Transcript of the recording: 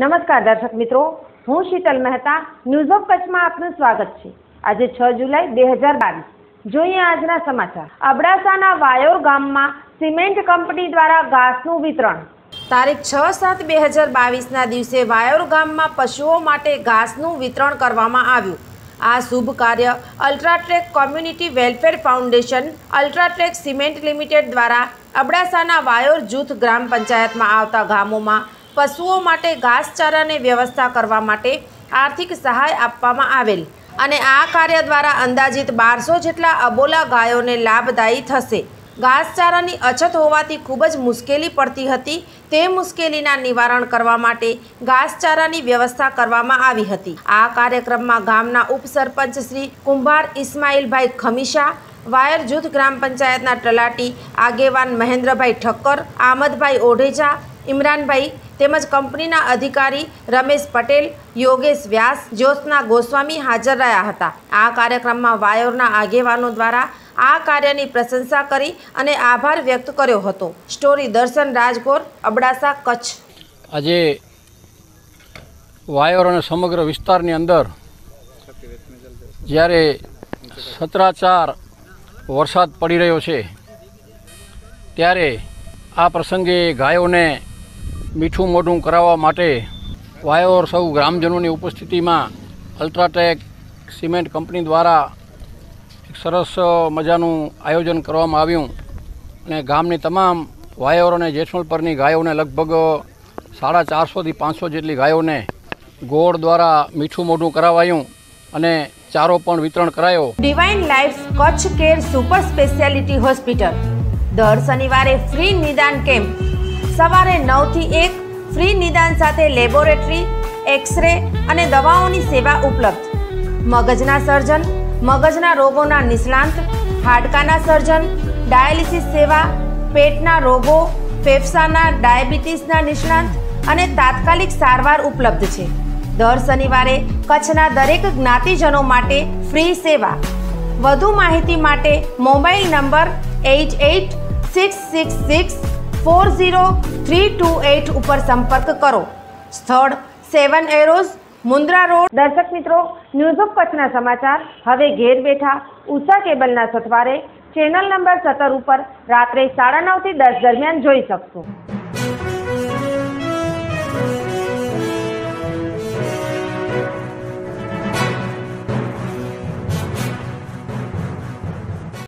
નમસ્કાર દર્શક મિત્રો, હું શીતલ મહેતા ન્યૂઝ ઓફ કચ્છમાં આપનું સ્વાગત છે. આજે છ જુલાઈ બે હજાર બાવીસ. જોઈએ આજના સમાચાર. અબડાસાના વાયોર ગામમાં સિમેન્ટ કંપની દ્વારા ઘાસનું વિતરણ. તારીખ છ સાત બે હજાર બાવીસના દિવસે વાયોર ગામમાં પશુઓ માટે ઘાસનું વિતરણ કરવામાં આવ્યું. આ શુભ કાર્ય UltraTech community welfare foundation UltraTech cement limited દ્વારા અબડાસાના વાયોર જૂથ ગ્રામ પંચાયતમાં આવતા ગામોમાં પશુઓ માટે ઘાસચારાની વ્યવસ્થા કરવા માટે આર્થિક સહાય આપવામાં આવેલ. અને આ કાર્ય દ્વારા અંદાજિત બારસો જેટલા અબોલા ગાયોને લાભદાયી થશે. ઘાસચારાની અછત હોવાથી ખૂબ જ મુશ્કેલી પડતી હતી. તે મુશ્કેલીના નિવારણ કરવા માટે ઘાસચારાની વ્યવસ્થા કરવામાં આવી હતી. આ કાર્યક્રમમાં ગામના ઉપસરપંચ શ્રી કુંભાર ઇસ્માઇલભાઈ ખમીશા વાયર જૂથ ગ્રામ પંચાયતના તલાટી આગેવાન મહેન્દ્રભાઈ ઠક્કર, આમદભાઈ ઓઢેજા ઇમરાનભાઈ તેમજ કંપનીના અધિકારી રમેશ પટેલ, યોગેશ વ્યાસ, જ્યોત્સના ગોસ્વામી હાજર રહ્યા હતા. આ કાર્યક્રમમાં વાયોરના આગેવાનો દ્વારા આ કાર્યની પ્રશંસા કરી અને આભાર વ્યક્ત કર્યો હતો. સ્ટોરી દર્શન રાજગોર, અબડાસા, કચ્છ. આજે વાયોર અને સમગ્ર વિસ્તારની અંદર જ્યારે સતરાચાર વરસાદ પડી રહ્યો છે, ત્યારે આ પ્રસંગે ગાયોને મીઠું મોઢું કરાવવા માટે વાયોર સૌ ગ્રામજનોની ઉપસ્થિતિમાં અલ્ટ્રાટેક સિમેન્ટ કંપની દ્વારા એક સરસ મજાનું આયોજન કરવામાં આવ્યું અને ગામની તમામ વાયોર અને જેઠમલ પરની ગાયોને લગભગ સાડા ચારસોથી પાંચસો જેટલી ગાયોને ગોળ દ્વારા મીઠું મોઢું કરાવાયું અને ચારો પણ વિતરણ કરાયો. Divine life Kutch care super speciality hospital દર શનિવારે ફ્રી નિદાન કેમ્પ. સવારે નવથી એક ફ્રી નિદાન સાથે લેબોરેટરી, એક્સરે અને દવાઓની સેવા ઉપલબ્ધ. મગજના સર્જન, મગજના રોગોના નિષ્ણાંત, હાડકાના સર્જન, ડાયાલિસિસ સેવા, પેટના રોગો, ફેફસાના, ડાયાબિટીસના નિષ્ણાંત અને તાત્કાલિક સારવાર ઉપલબ્ધ છે. દર શનિવારે કચ્છના દરેક જ્ઞાતિજનો માટે ફ્રી સેવા. વધુ માહિતી માટે mobile number eight eight six six six four zero three two eight ઉપર સંપર્ક કરો. સ્થળ સેવન એરોઝ, મુન્દ્રા રોડ. દર્શક મિત્રો, ન્યૂઝ ઓફ કચ્છના સમાચાર. હવે ઘેર બેઠા ઉષા કેબલના સથવારે ચેનલ નંબર સત્તર ઉપર રાત્રે સાડા નવથી દસ દરમિયાન જોઈ શકશો.